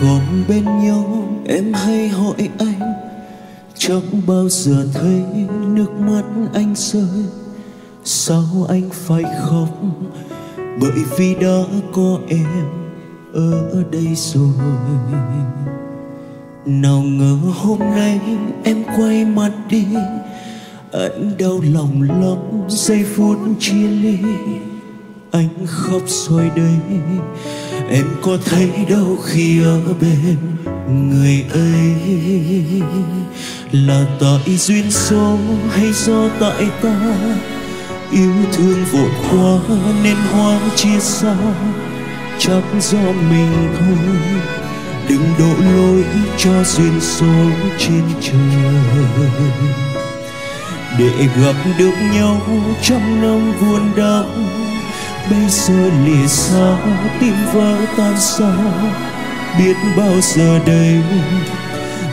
còn bên nhau, em hay hỏi anh chẳng bao giờ thấy nước mắt anh rơi? Sao anh phải khóc? Bởi vì đã có em ở đây rồi. Nào ngờ hôm nay em quay mặt đi, anh đau lòng lắm, giây phút chia ly anh khóc rồi đây. Em có thấy đâu khi ở bên người ấy là tại duyên số hay do tại ta? Yêu thương vội quá nên hoang chia xa, chắc do mình thôi. Đừng đổ lỗi cho duyên số trên trời. Để gặp được nhau trong năm buồn đau bây giờ lìa xa, tim vỡ tan xa. Biết bao giờ đây,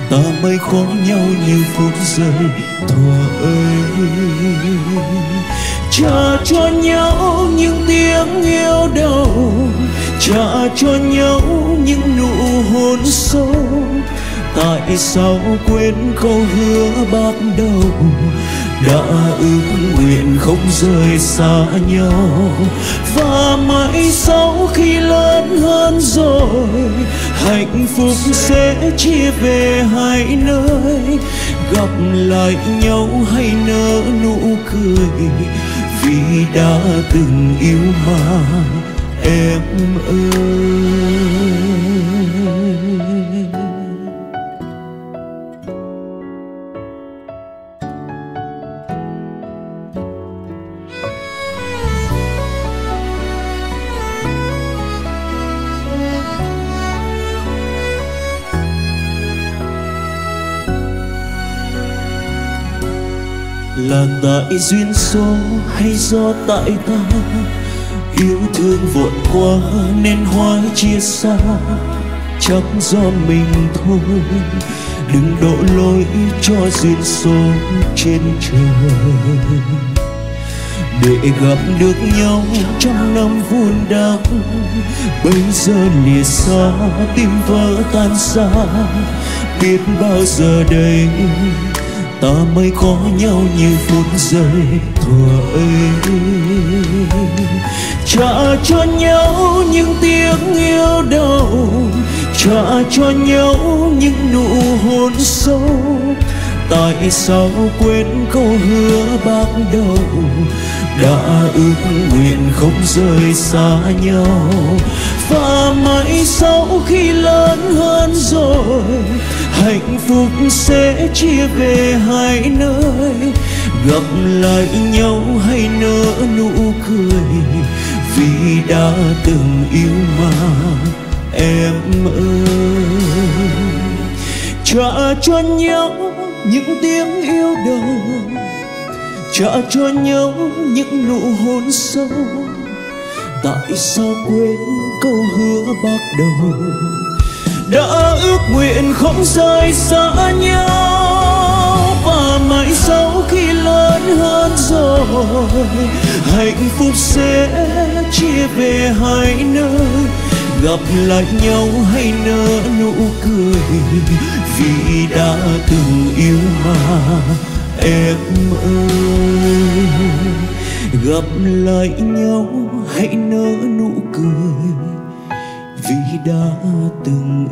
ta mới có nhau như phút giây. Thuở ơi, trả cho nhau những tiếng yêu đầu trả cho nhau những nụ hôn sâu tại sao quên câu hứa ban đầu đã ước nguyện không rời xa nhau. Và mãi sau khi lớn hơn rồi, hạnh phúc sẽ chia về hai nơi. Gặp lại nhau hay nở nụ cười, vì đã từng yêu mà, em ơi. Là tại duyên số hay do tại ta? Yêu thương vội quá nên hóa chia xa, chắc do mình thôi. Đừng đổ lỗi cho duyên số trên trời. Để gặp được nhau trong năm vun đắp, bây giờ lìa xa, tim vỡ tan xa. Biết bao giờ đây ta mới có nhau như phút giây thuở ấy trả cho nhau những tiếng yêu đầu trả cho nhau những nụ hôn sâu. Tại sao quên câu hứa ban đầu? Đã ước nguyện không rời xa nhau. Và mãi sau khi lớn hơn rồi hạnh phúc sẽ chia về hai nơi. Gặp lại nhau hay nở nụ cười. Vì đã từng yêu mà, em ơi. Trả cho nhau những tiếng yêu đầu trả cho nhau những nụ hôn sâu. Tại sao quên câu hứa bắt đầu đã ước nguyện không rời xa nhau. Và mãi sau khi lớn hơn rồi, hạnh phúc sẽ chia về hai nơi. Gặp lại nhau hay nở nụ cười, vì đã từng yêu mà em ơi. Gặp lại nhau hãy nở nụ cười, vì đã từng